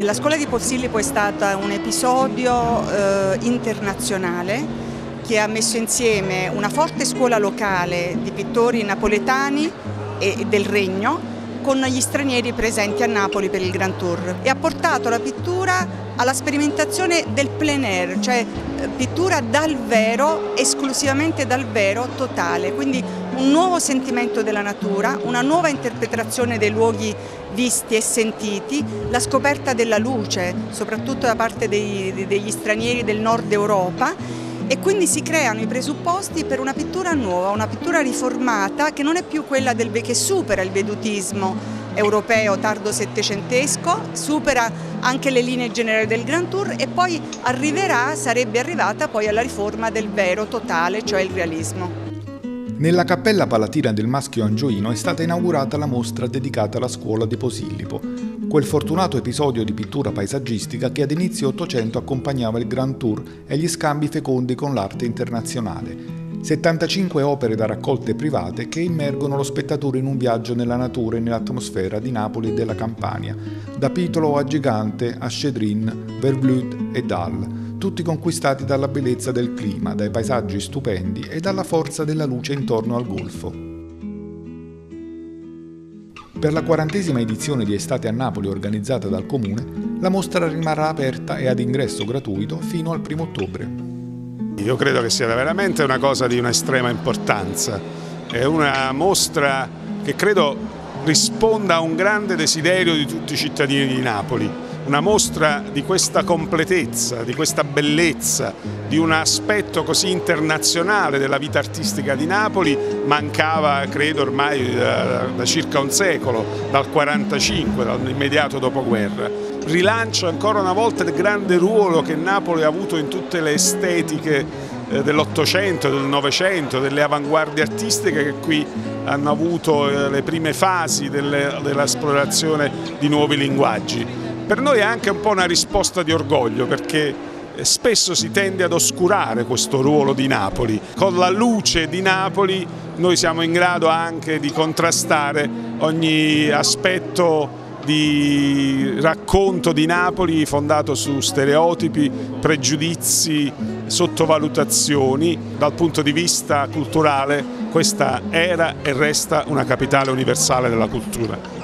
La scuola di Posillipo è stata un episodio eh, internazionale che ha messo insieme una forte scuola locale di pittori napoletani e del Regno con gli stranieri presenti a Napoli per il Grand Tour e ha portato la pittura alla sperimentazione del plein air, cioè eh, pittura dal vero, esclusivamente dal vero, totale, quindi un nuovo sentimento della natura, una nuova interpretazione dei luoghi visti e sentiti, la scoperta della luce, soprattutto da parte dei, degli stranieri del nord Europa e quindi si creano i presupposti per una pittura nuova, una pittura riformata che non è più quella del, che supera il vedutismo europeo tardo settecentesco, supera anche le linee generali del Grand Tour e poi arriverà, sarebbe arrivata poi alla riforma del vero totale, cioè il realismo. Nella Cappella Palatina del Maschio Angioino è stata inaugurata la mostra dedicata alla scuola di Posillipo, quel fortunato episodio di pittura paesaggistica che ad inizio Ottocento accompagnava il Grand Tour e gli scambi fecondi con l'arte internazionale. 75 opere da raccolte private che immergono lo spettatore in un viaggio nella natura e nell'atmosfera di Napoli e della Campania, da Pitolo a Gigante a Cedrin, Verblud e Dal, tutti conquistati dalla bellezza del clima, dai paesaggi stupendi e dalla forza della luce intorno al golfo. Per la quarantesima edizione di Estate a Napoli organizzata dal Comune, la mostra rimarrà aperta e ad ingresso gratuito fino al 1 ottobre. Io credo che sia veramente una cosa di un'estrema importanza. È una mostra che credo risponda a un grande desiderio di tutti i cittadini di Napoli, una mostra di questa completezza, di questa bellezza, di un aspetto così internazionale della vita artistica di Napoli mancava credo ormai da, da circa un secolo, dal 45, dall'immediato dopoguerra. Rilancia ancora una volta il grande ruolo che Napoli ha avuto in tutte le estetiche eh, dell'Ottocento, del Novecento, delle avanguardie artistiche che qui hanno avuto eh, le prime fasi dell'esplorazione di nuovi linguaggi. Per noi è anche un po' una risposta di orgoglio perché eh, spesso si tende ad oscurare questo ruolo di Napoli. Con la luce di Napoli noi siamo in grado anche di contrastare ogni aspetto di racconto di Napoli fondato su stereotipi, pregiudizi, sottovalutazioni. Dal punto di vista culturale questa era e resta una capitale universale della cultura.